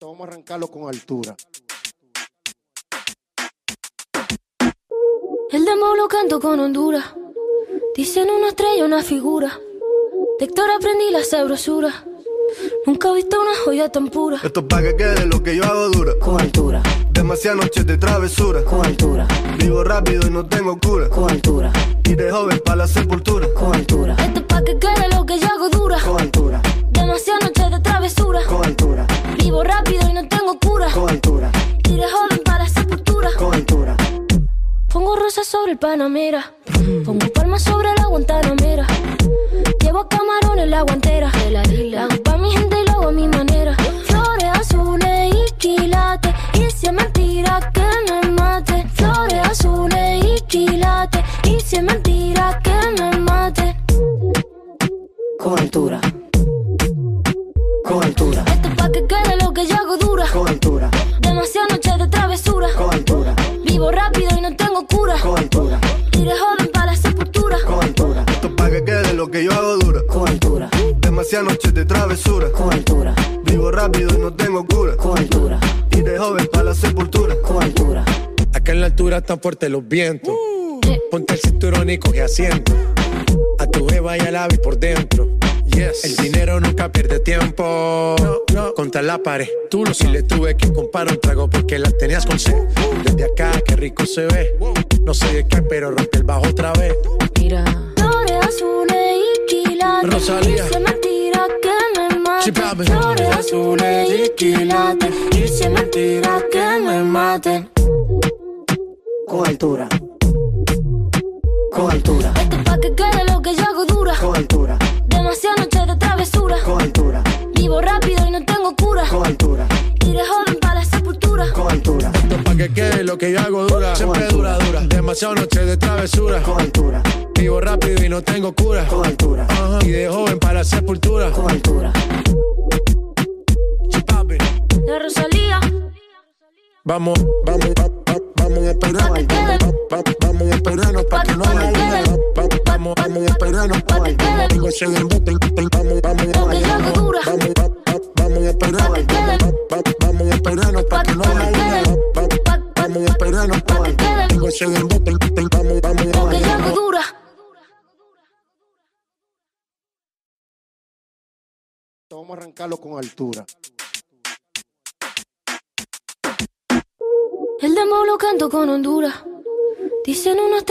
Vamos a arrancarlo con altura. El demo lo canto con Honduras. Dicen una estrella, una figura. De Héctor aprendí la sabrosura. Nunca he visto una joya tan pura. Esto es pa' que quede lo que yo hago dura. Con altura, Demasiadas noches de travesura. con altura, Vivo rápido y no tengo cura. con altura, Y de joven pa' la sepultura. con altura, Esto es pa' que quede lo que yo hago dura. con altura, Pongo rosas sobre el Panamera. Pongo palmas sobre la Guantanamera. Llevo camarones en la guantera. La hago pa' mi gente y lo hago a mi manera. Flores azules y quilates. Y si mentira que me mate. Flores azules y quilates. Y si mentira que me mate. con altura, altura, Y de joven para la sepultura. con altura, Esto es pa' que quede lo que yo hago dura. con altura, Demasiadas noches de travesura. con altura, Vivo rápido y no tengo cura. con altura, Y de joven pa' la sepultura. con altura, Acá en la altura están fuertes los vientos. Ponte el cinturón y coge asiento. A tu beba y al ave por dentro. Yes. El dinero nunca pierde tiempo. No, no. Contra la pared. Tú lo si le tuve que comprar un trago porque la tenías con sed. Desde acá, qué rico se ve. No sé de qué, pero rompe el bajo otra vez. Mira. Flores azules y quilates. Rosalía. Y si es mentira que me mate. Flores azules y quilates. Y si es mentira que me mate. con altura, con altura, Esto es pa' que quede lo que yo hago dura. con altura, Demasiadas noches de travesura. con altura, que quede lo que yo hago dura. Siempre dura, dura. Demasiado noche de travesura. con altura, Vivo rápido y no tengo cura. con altura, Ajá. Y de joven para la sepultura. con altura. La Rosalía. Vamos, vamos, va- va- vamos a esperar. Pa' que quede. Va- Vamos a esperarnos pa' que no Pa' que haya Vamos, vamos a esperarnos Pa' que quede. Tengo ese embuste, Vamos, vamos, vamos, va- va- vamos a esperar. Pa' que quede. Va- va- Vamos a esperarnos Tengo ese embuste, Vamos, vamos, Lo que yo hago dura. Vamos a arrancarlo con altura. El demo lo canto con Honduras. Dicen una estrella.